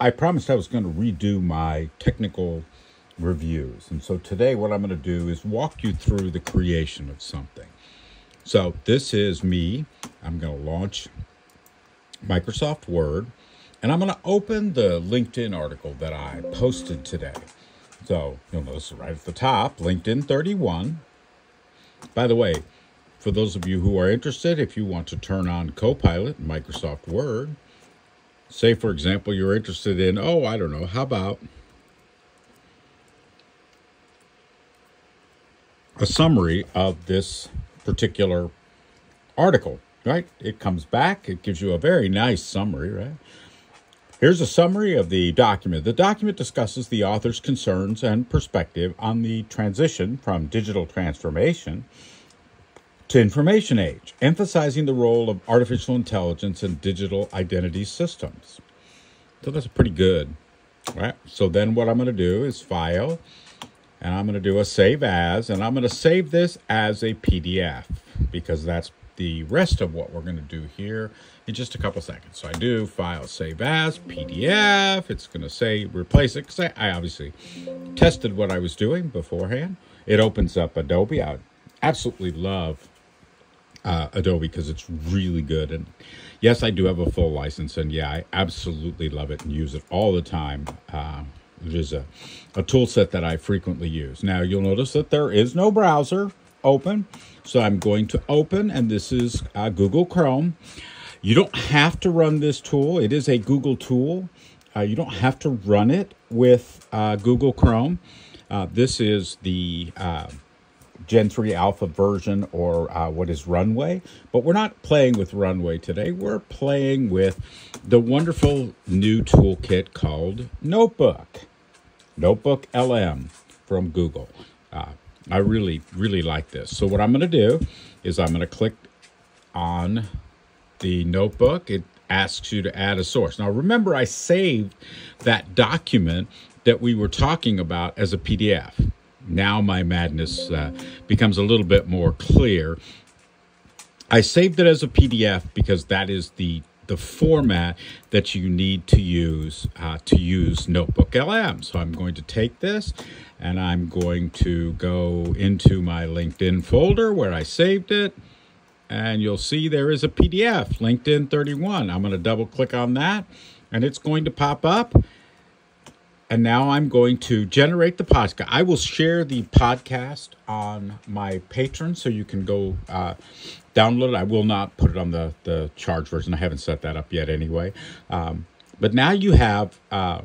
I promised I was going to redo my technical reviews. And so today, what I'm going to do is walk you through the creation of something. So this is me. I'm going to launch Microsoft Word, and I'm going to open the LinkedIn article that I posted today. So you'll notice right at the top, LinkedIn 31. By the way, for those of you who are interested, if you want to turn on Copilot Microsoft Word, say, for example, you're interested in, oh, I don't know, how about a summary of this particular article, right? It comes back, it gives you a very nice summary, right? Here's a summary of the document. The document discusses the author's concerns and perspective on the transition from digital transformation to information age, emphasizing the role of artificial intelligence in digital identity systems. So that's pretty good. Right. So then what I'm going to do is file and I'm going to do a save as and I'm going to save this as a PDF because that's the rest of what we're going to do here in just a couple seconds. So I do file save as PDF. It's going to say replace it because I, I obviously tested what I was doing beforehand. It opens up Adobe. I absolutely love uh, Adobe because it's really good. And yes, I do have a full license, and yeah, I absolutely love it and use it all the time. Uh, it is a, a tool set that I frequently use. Now, you'll notice that there is no browser open. So I'm going to open, and this is uh, Google Chrome. You don't have to run this tool. It is a Google tool. Uh, you don't have to run it with uh, Google Chrome. Uh, this is the uh, Gen 3 Alpha version or uh, what is Runway. But we're not playing with Runway today. We're playing with the wonderful new toolkit called Notebook. Notebook LM from Google. Uh, I really, really like this. So what I'm going to do is I'm going to click on the notebook. It asks you to add a source. Now remember I saved that document that we were talking about as a PDF now my madness uh, becomes a little bit more clear. I saved it as a PDF because that is the the format that you need to use uh, to use Notebook LM. So I'm going to take this and I'm going to go into my LinkedIn folder where I saved it. And you'll see there is a PDF, LinkedIn 31. I'm going to double click on that and it's going to pop up and now I'm going to generate the podcast. I will share the podcast on my Patreon so you can go uh, download it. I will not put it on the, the charge version. I haven't set that up yet anyway. Um, but now you have uh,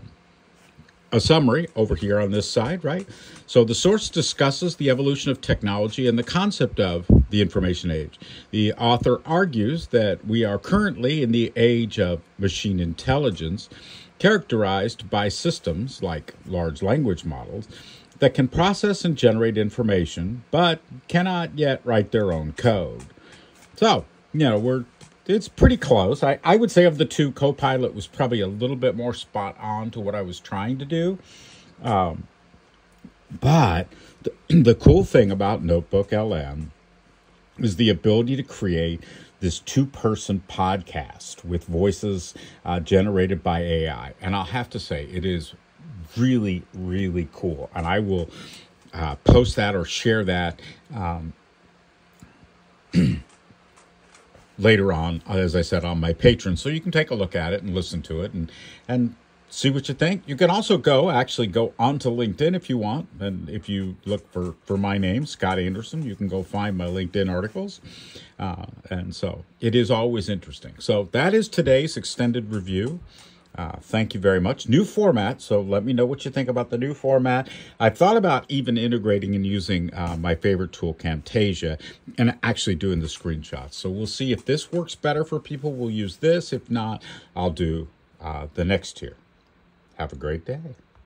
a summary over here on this side, right? So the source discusses the evolution of technology and the concept of the information age. The author argues that we are currently in the age of machine intelligence characterized by systems like large language models that can process and generate information but cannot yet write their own code. So, you know, we're it's pretty close. I, I would say of the two, Copilot was probably a little bit more spot on to what I was trying to do. Um, but the, the cool thing about Notebook LM is the ability to create this two person podcast with voices uh, generated by AI. And I'll have to say, it is really, really cool. And I will uh, post that or share that um, later on, as I said, on my Patreon. So you can take a look at it and listen to it and, and see what you think. You can also go actually go onto LinkedIn if you want, and if you look for for my name, Scott Andersen, you can go find my LinkedIn articles, uh, and so it is always interesting. So that is today's extended review. Uh, thank you very much. New format, so let me know what you think about the new format. I thought about even integrating and using uh, my favorite tool, Camtasia, and actually doing the screenshots. So we'll see if this works better for people. We'll use this. If not, I'll do uh, the next tier. Have a great day.